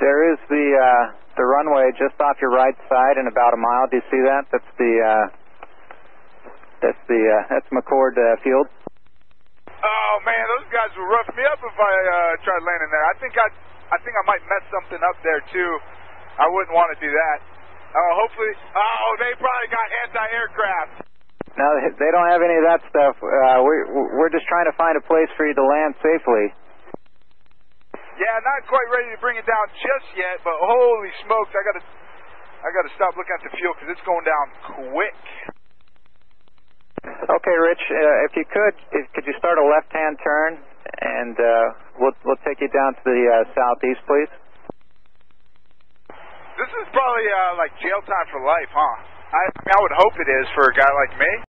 There is the uh, the runway just off your right side in about a mile. Do you see that? That's the uh, that's the uh, that's McChord uh, Field. Oh man, those guys will rough me up if I uh, tried landing there. I think I, I think I might mess something up there too. I wouldn't want to do that. Oh, hopefully. Oh, they probably got anti-aircraft. No, they- they don't have any of that stuff. Uh, we we're just trying to find a place for you to land safely. Yeah, not quite ready to bring it down just yet, but holy smokes, I gotta, I gotta stop looking at the fuel because it's going down quick. Okay, Rich, uh, if you could, if, could you start a left-hand turn, and uh, we'll we'll take you down to the uh, southeast, please. This is probably uh, like jail time for life, huh? I, I I would hope it is for a guy like me.